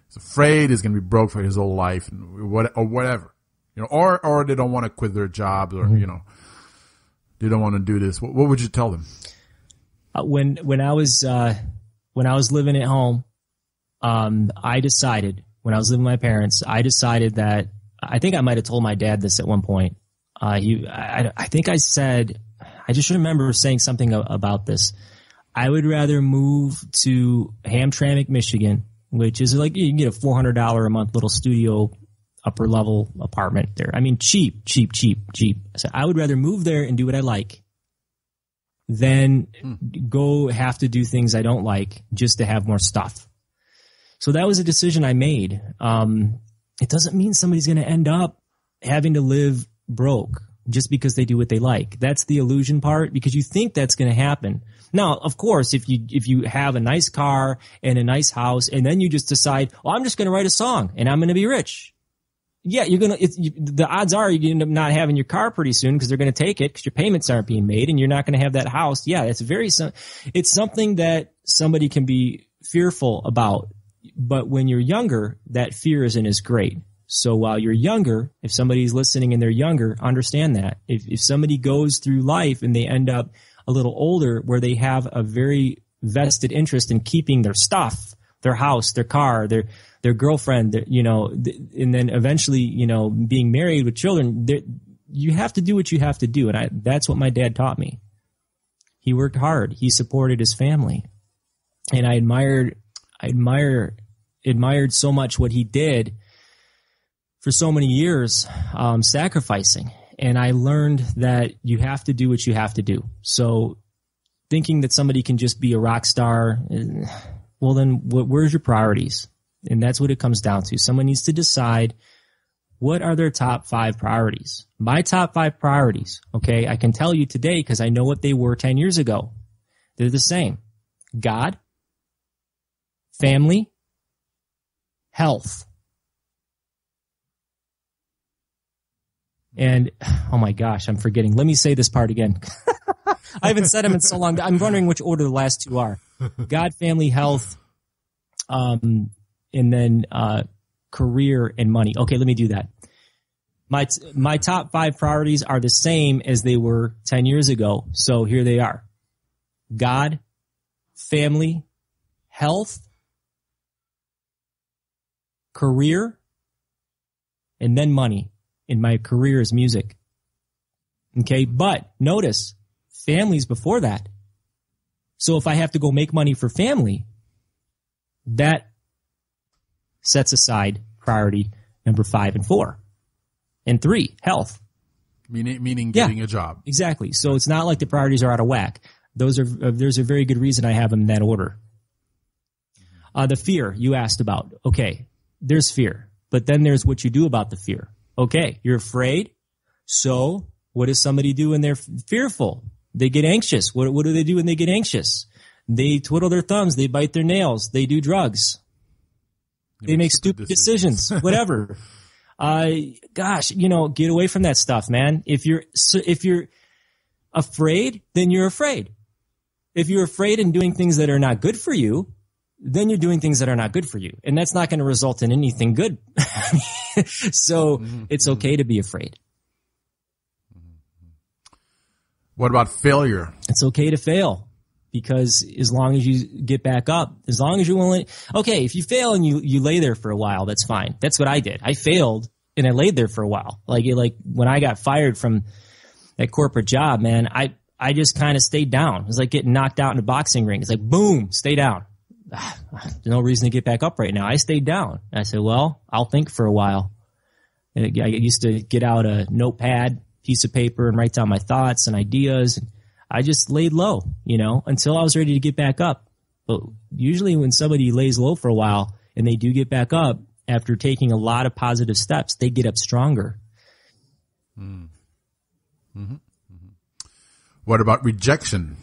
He's afraid he's to be broke for his whole life and what or whatever, you know, or or they don't want to quit their jobs or you know they don't want to do this. What, what would you tell them? Uh, when when I was uh, when I was living at home, um, I decided when I was living with my parents, I decided that I think I might have told my dad this at one point. Uh, he, I, I think I said, I just remember saying something about this. I would rather move to Hamtramck, Michigan, which is like you can get a four hundred dollar a month little studio upper level apartment there. I mean, cheap, cheap, cheap, cheap. So I would rather move there and do what I like than go have to do things I don't like just to have more stuff. So that was a decision I made. Um, it doesn't mean somebody's going to end up having to live broke. just because they do what they like. That's the illusion part because you think that's going to happen. Now, of course, if you if you have a nice car and a nice house, and then you just decide, "Oh, I'm just going to write a song and I'm going to be rich," yeah, you're gonna. You, the odds are you end up not having your car pretty soon because they're to take it because your payments aren't being made, and you're not to have that house. Yeah, it's very. It's something that somebody can be fearful about, but when you're younger, that fear isn't as great. So while you're younger, if somebody's listening and they're younger, understand that. If if somebody goes through life and they end up a little older, where they have a very vested interest in keeping their stuff, their house, their car, their their girlfriend, you know, and then eventually, you know, being married with children, you have to do what you have to do. And I, that's what my dad taught me. He worked hard. He supported his family. And I admired, I admire, admired so much what he did for so many years, um, sacrificing. And I learned that you have to do what you have to do. So thinking that somebody can just be a rock star, eh, well, then where's your priorities? And that's what it comes down to. Someone needs to decide what are their top five priorities. My top five priorities, okay, I can tell you today because I know what they were 10 years ago. They're the same. God, family, health. And oh my gosh, I'm forgetting. Let me say this part again. I haven't said them in so long. I'm wondering which order the last two are. God, family, health, um, and then uh, career and money. Okay, let me do that. My t- my top five priorities are the same as they were ten years ago. So here they are: God, family, health, career, and then money. And my career is music. Okay, but notice families before that. So if I have to go make money for family, that sets aside priority number five and four. And three, health. Meaning, meaning getting yeah, a job. Exactly. So it's not like the priorities are out of whack. Those are, uh, there's a very good reason I have them in that order. Uh, the fear you asked about. Okay. There's fear, but then there's what you do about the fear. Okay. You're afraid. So what does somebody do when they're fearful? They get anxious. What, what do they do when they get anxious? They twiddle their thumbs. They bite their nails. They do drugs. They make stupid decisions, decisions whatever. uh, gosh, you know, get away from that stuff, man. If you're, if you're afraid, then you're afraid. If you're afraid and doing things that are not good for you, then you're doing things that are not good for you. And that's not going to result in anything good. so mm-hmm. it's okay to be afraid. What about failure? It's okay to fail because as long as you get back up, as long as you're willing, okay, if you fail and you, you lay there for a while, that's fine. That's what I did. I failed and I laid there for a while. Like, like when I got fired from that corporate job, man, I, I just kind of stayed down. It was like getting knocked out in a boxing ring. It's like, boom, stay down. There's no reason to get back up right now. I stayed down. I said, well, I'll think for a while. And I used to get out a notepad, piece of paper and write down my thoughts and ideas. And, I just laid low, you know, until I was ready to get back up. But usually when somebody lays low for a while and they do get back up after taking a lot of positive steps, they get up stronger. Mm. Mm-hmm. Mm-hmm. What about rejection?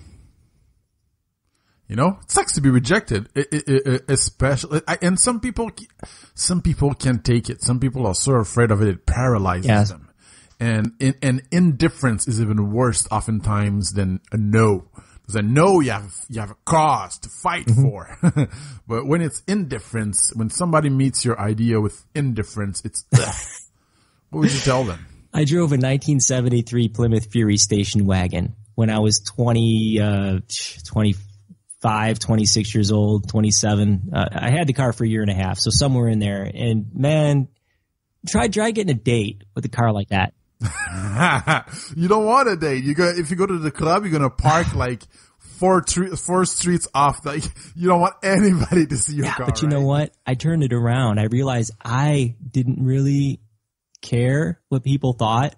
You know, it sucks to be rejected, it, it, it, especially, and some people, some people can take it. Some people are so afraid of it, it paralyzes yes. them and and indifference is even worse oftentimes than a no. Because a no, you have you have a cause to fight mm-hmm. for, but when it's indifference, when somebody meets your idea with indifference, it's what would you tell them? I drove a 1973 Plymouth Fury station wagon when I was 20, uh, 25, 26 years old, 27. Uh, I had the car for a year and a half, so somewhere in there. And man, try try getting a date with a car like that. you don't want a date. You go if you go to the club, you're gonna park like four tre- four streets off. Like you don't want anybody to see your yeah, car. But you right? know what? I turned it around. I realized I didn't really care what people thought.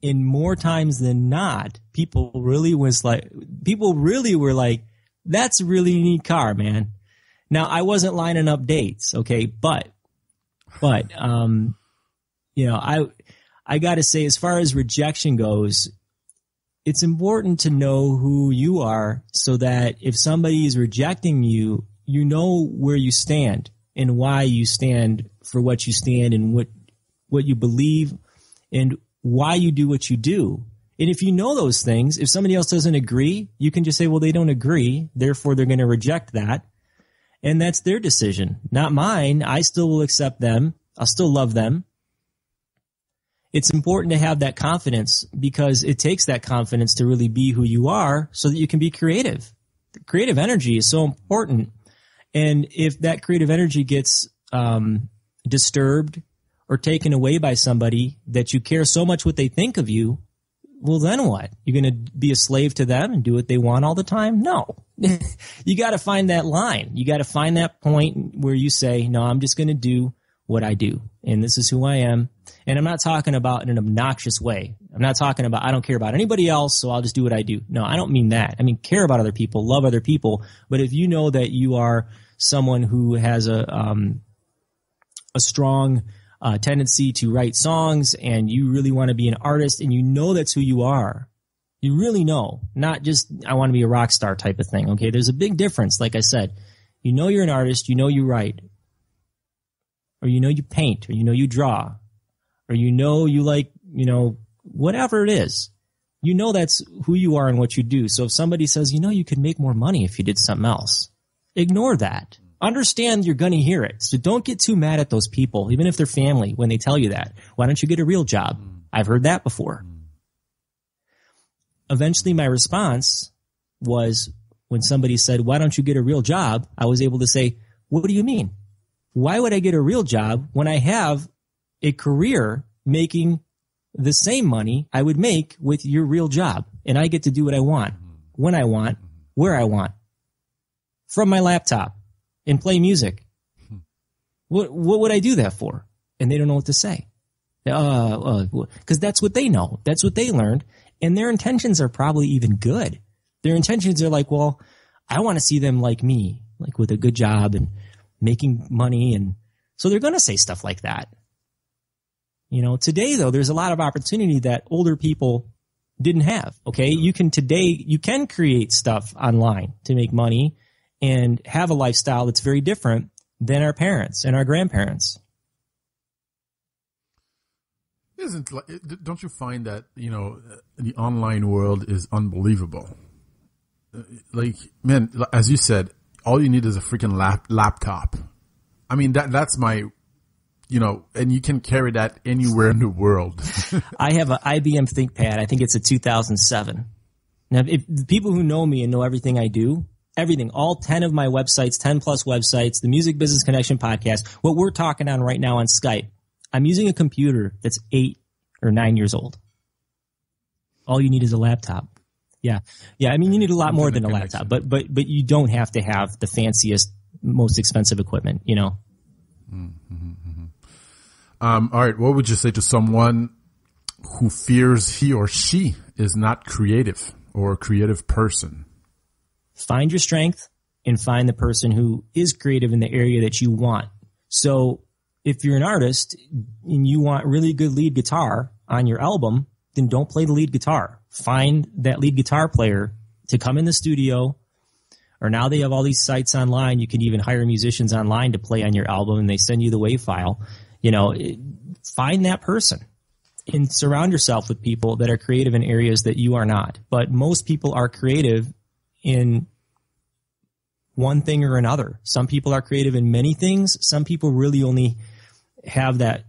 In more times than not, people really was like, people really were like, "That's a really neat car, man." Now I wasn't lining up dates, okay, but, but, um, you know, I I got to say, as far as rejection goes, it's important to know who you are so that if somebody is rejecting you, you know where you stand and why you stand for what you stand and what what you believe and why you do what you do. And if you know those things, if somebody else doesn't agree, you can just say, well, they don't agree. Therefore, they're going to reject that. And that's their decision, not mine. I still will accept them. I'll still love them. It's important to have that confidence because it takes that confidence to really be who you are so that you can be creative. Creative energy is so important. And if that creative energy gets um, disturbed or taken away by somebody that you care so much what they think of you, well, then what? You're going to be a slave to them and do what they want all the time? No. you got to find that line. You got to find that point where you say, no, I'm just going to do what I do. And this is who I am. And I'm not talking about in an obnoxious way. I'm not talking about, I don't care about anybody else, so I'll just do what I do. No, I don't mean that. I mean, care about other people, love other people. But if you know that you are someone who has a, um, a strong, uh, tendency to write songs and you really want to be an artist and you know that's who you are. You really know, not just I want to be a rock star type of thing. Okay. There's a big difference. Like I said, you know you're an artist, you know you write, or you know you paint, or you know you draw, or you know you like, you know, whatever it is. You know that's who you are and what you do. So if somebody says, you know, you could make more money if you did something else, ignore that understand you're going to hear it. So don't get too mad at those people, even if they're family, when they tell you that. Why don't you get a real job? I've heard that before. Eventually, my response was when somebody said, Why don't you get a real job? I was able to say, What do you mean? Why would I get a real job when I have a career making the same money I would make with your real job? And I get to do what I want, when I want, where I want, from my laptop and play music. What what would I do that for? And they don't know what to say. Uh, because uh, that's what they know. That's what they learned, and their intentions are probably even good. Their intentions are like, well, I want to see them like me, like with a good job and making money, and so they're going to say stuff like that. You know, today though, there's a lot of opportunity that older people didn't have. Okay, you can today you can create stuff online to make money and have a lifestyle that's very different than our parents and our grandparents. Isn't don't you find that you know the online world is unbelievable? Uh, like man, as you said, all you need is a freaking lap, laptop. I mean that that's my you know, and you can carry that anywhere in the world. I have an IBM ThinkPad. I think it's a 2007. Now, if people who know me and know everything I do, everything, all 10 of my websites, 10 plus websites, the Music Business Connection podcast, what we're talking on right now on Skype. I'm using a computer that's eight or nine years old. All you need is a laptop. Yeah. Yeah. I mean, you need a lot more than a laptop, but, but, but you don't have to have the fanciest, most expensive equipment, you know? Mm-hmm. Um, all right. What would you say to someone who fears he or she is not creative or a creative person? find your strength and find the person who is creative in the area that you want. So if you're an artist and you want really good lead guitar on your album, then don't play the lead guitar. Find that lead guitar player to come in the studio. Or now they have all these sites online. You can even hire musicians online to play on your album and they send you the WAV file. You know, find that person and surround yourself with people that are creative in areas that you are not. But most people are creative in one thing or another. Some people are creative in many things. Some people really only have that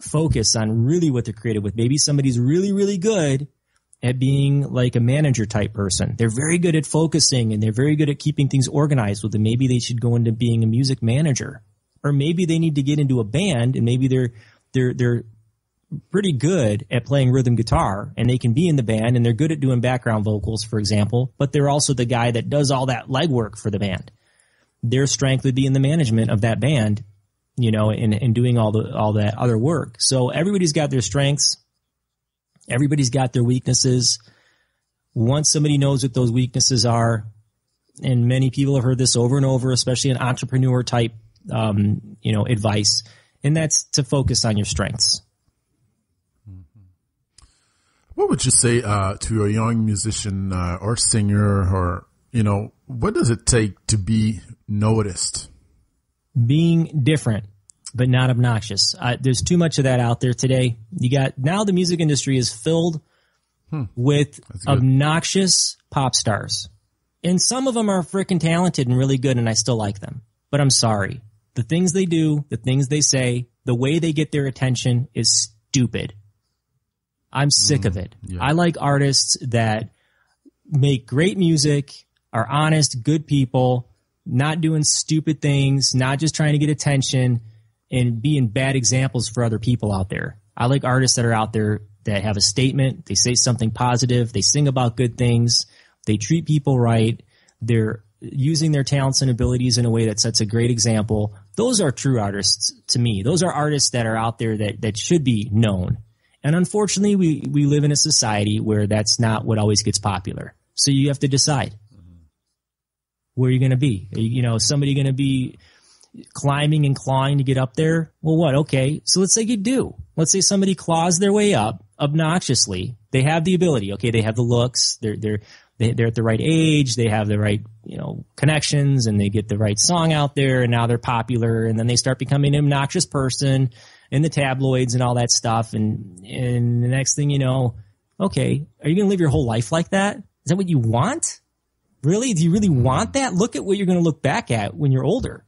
focus on really what they're creative with. Maybe somebody's really, really good at being like a manager type person. They're very good at focusing and they're very good at keeping things organized with them. Maybe they should go into being a music manager. Or maybe they need to get into a band and maybe they're they're they're pretty good at playing rhythm guitar and they can be in the band and they're good at doing background vocals, for example, but they're also the guy that does all that legwork for the band. Their strength would be in the management of that band, you know, and, and doing all the, all that other work. So everybody's got their strengths. Everybody's got their weaknesses. Once somebody knows what those weaknesses are, and many people have heard this over and over, especially an entrepreneur type, um, you know, advice, and that's to focus on your strengths What would you say uh, to a young musician uh, or singer, or you know, what does it take to be noticed? Being different, but not obnoxious. Uh, there's too much of that out there today. You got now the music industry is filled with obnoxious pop stars, and some of them are freaking talented and really good, and I still like them. But I'm sorry, the things they do, the things they say, the way they get their attention is stupid. I'm sick of mm, it. yeah. I like artists that make great music, are honest, good people, not doing stupid things, not just trying to get attention and being bad examples for other people out there. I like artists that are out there that have a statement, they say something positive, they sing about good things, they treat people right, they're using their talents and abilities in a way that sets a great example. Those are true artists to me. Those are artists that are out there that, that should be known. And unfortunately, we, we live in a society where that's not what always gets popular. So you have to decide where you're going to be. You know, somebody going to be climbing and clawing to get up there? Well, what? Okay. So let's say you do. Let's say somebody claws their way up obnoxiously. They have the ability. Okay. They have the looks. They're, they're, they- they're at the right age. They have the right, you know, connections and they get the right song out there and now they're popular and then they start becoming an obnoxious person in the tabloids and all that stuff. And, and the next thing you know, okay, are you going to live your whole life like that? Is that what you want? Really? Do you really want that? Look at what you're going to look back at when you're older.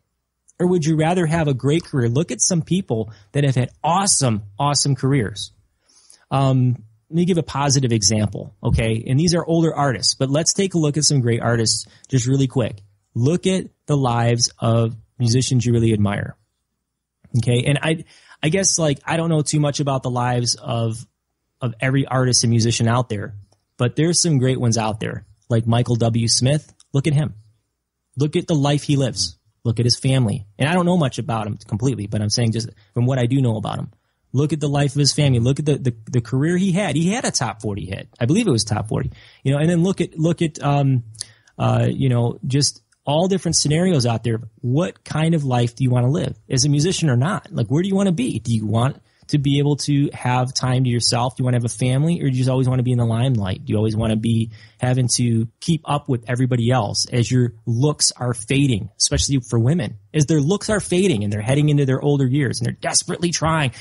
Or would you rather have a great career? Look at some people that have had awesome, awesome careers. Um, let me give a positive example, okay? And these are older artists, but let's take a look at some great artists just really quick. Look at the lives of musicians you really admire. Okay, and I, I guess like I don't know too much about the lives of of every artist and musician out there, but there's some great ones out there, like Michael W. Smith. Look at him. Look at the life he lives. Look at his family. And I don't know much about him completely, but I'm saying just from what I do know about him. Look at the life of his family. Look at the, the, the career he had. He had a top 40 hit. I believe it was top 40. You know, and then look at, look at, um, uh, you know, just all different scenarios out there. What kind of life do you want to live as a musician or not? Like, where do you want to be? Do you want to be able to have time to yourself? Do you want to have a family or do you just always want to be in the limelight? Do you always want to be having to keep up with everybody else as your looks are fading, especially for women, as their looks are fading and they're heading into their older years and they're desperately trying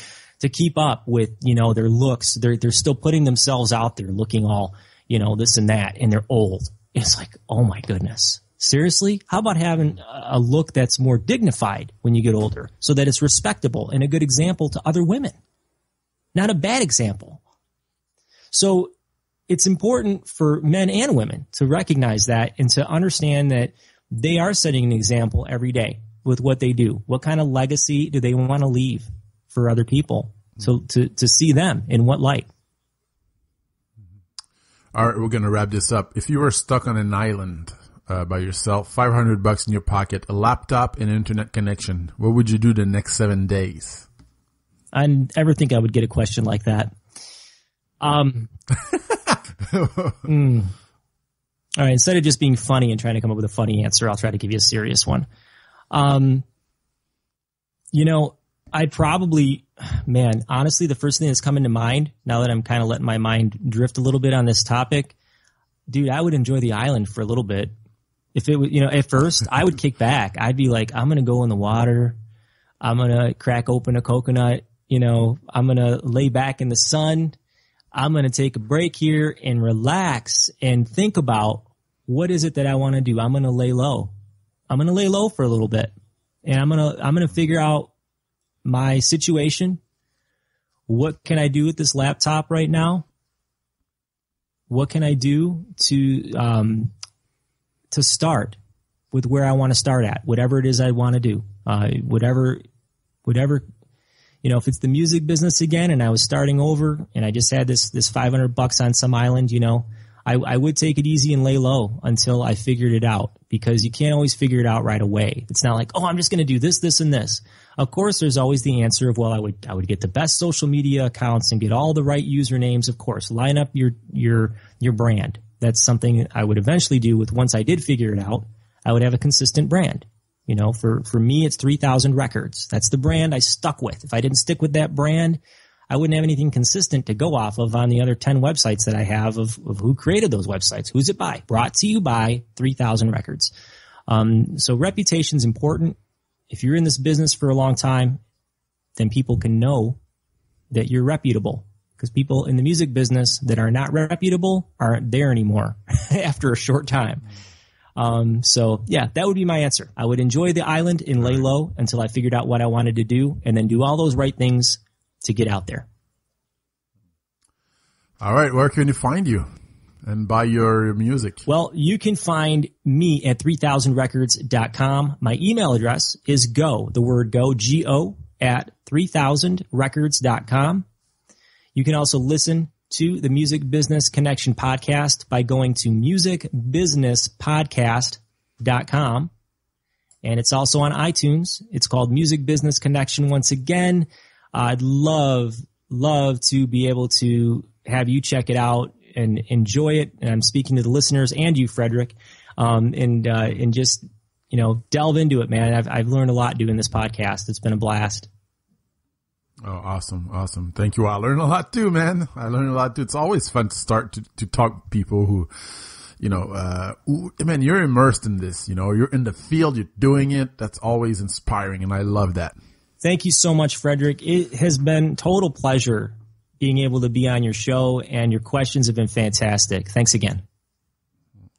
to keep up with, you know, their looks. They're, they're still putting themselves out there looking all, you know, this and that and they're old. It's like, oh my goodness. Seriously? How about having a a look that's more dignified when you get older so that it's respectable and a good example to other women? Not a bad example. So it's important for men and women to recognize that and to understand that they are setting an example every day with what they do. What kind of legacy do they want to leave for other people to, to, to see them in what light? All right, we're gonna wrap this up. If you were stuck on an island uh, by yourself, five hundred bucks in your pocket, a laptop, and internet connection, what would you do the next seven days? I ever think I would get a question like that. Um, mm. All right. Instead of just being funny and trying to come up with a funny answer, I'll try to give you a serious one. Um, you know, I'd probably, man, honestly, the first thing that's coming to mind now that I'm kind of letting my mind drift a little bit on this topic, dude, I would enjoy the island for a little bit. If it was, you know, at first I would kick back. I'd be like, I'm going to go in the water. I'm going to crack open a coconut. You know, I'm going to lay back in the sun. I'm going to take a break here and relax and think about what is it that I want to do. I'm going to lay low. I'm going to lay low for a little bit and I'm going to, I'm going to figure out my situation. What can I do with this laptop right now? What can I do to, um, to start with where I want to start at, whatever it is I want to do, uh, whatever, whatever you know, if it's the music business again and I was starting over and I just had this, this 500 bucks on some island, you know, I, I would take it easy and lay low until I figured it out because you can't always figure it out right away. It's not like, oh, I'm just going to do this, this, and this. Of course, there's always the answer of, well, I would, I would get the best social media accounts and get all the right usernames. Of course, line up your, your, your brand. That's something I would eventually do with once I did figure it out. I would have a consistent brand. You know, for, for me, it's 3000 records. That's the brand I stuck with. If I didn't stick with that brand, I wouldn't have anything consistent to go off of on the other 10 websites that I have of, of who created those websites. Who's it by? Brought to you by 3000 Records. Um, so reputation's important. If you're in this business for a long time, then people can know that you're reputable because people in the music business that are not reputable aren't there anymore after a short time. Um, so yeah, that would be my answer. I would enjoy the island and lay low until I figured out what I wanted to do and then do all those right things to get out there. All right. Where can you find you and buy your music? Well, you can find me at 3000records.com. My email address is go, the word go, G-O at 3000records.com. You can also listen to the Music Business Connection podcast by going to musicbusinesspodcast.com. And it's also on iTunes. It's called Music Business Connection once again. I'd love, love to be able to have you check it out and enjoy it. And I'm speaking to the listeners and you, Frederick, um, and, uh, and just, you know, delve into it, man. I've, I've learned a lot doing this podcast. It's been a blast. Oh, awesome. Awesome. Thank you. I learned a lot too, man. I learned a lot too. It's always fun to start to, to talk to people who, you know, uh, man, you're immersed in this, you know, you're in the field, you're doing it. That's always inspiring. And I love that. Thank you so much, Frederick. It has been total pleasure being able to be on your show and your questions have been fantastic. Thanks again.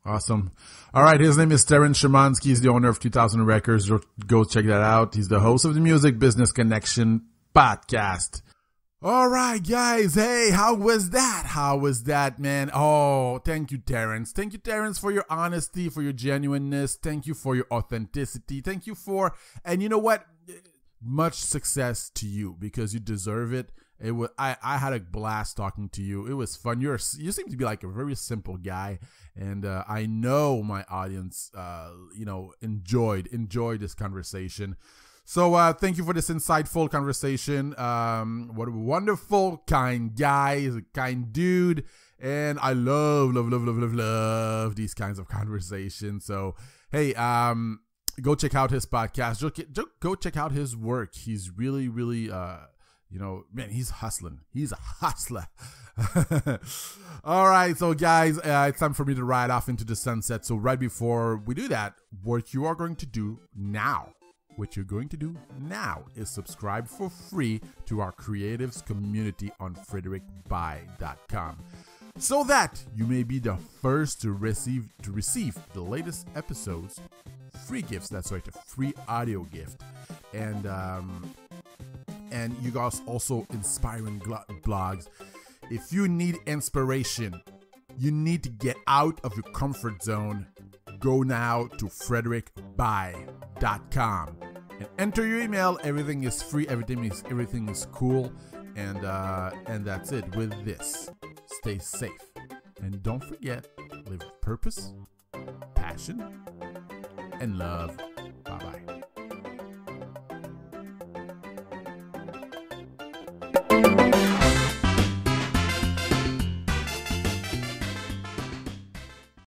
Awesome. All right. His name is Terrance Schemansky. He's the owner of 2000 Records. Go check that out. He's the host of the Music Business Connection podcast. All right, guys. Hey, how was that? How was that, man? Oh, thank you, Terrance. Thank you, Terrance, for your honesty, for your genuineness. Thank you for your authenticity. Thank you for, and you know what? Much success to you because you deserve it. It was I, I had a blast talking to you. It was fun. You're you seem to be like a very simple guy, and uh, I know my audience, uh, you know, enjoyed enjoyed this conversation. So uh, thank you for this insightful conversation. Um, what a wonderful, kind guy. He's a kind dude. And I love, love, love, love, love, love these kinds of conversations. So, hey, um, go check out his podcast. Go, check out his work. He's really, really, uh, you know, man, he's hustling. He's a hustler. All right, so guys, uh, it's time for me to ride off into the sunset. So right before we do that, what you are going to do now what you're going to do now is subscribe for free to our creatives community on frederickbuy.com so that you may be the first to receive to receive the latest episodes free gifts that's right a free audio gift and um and you guys also inspiring blogs if you need inspiration you need to get out of your comfort zone go now to frederickbuy.com and enter your email. Everything is free. Everything is everything is cool, and uh, and that's it. With this, stay safe, and don't forget, live with purpose, passion, and love. Bye bye.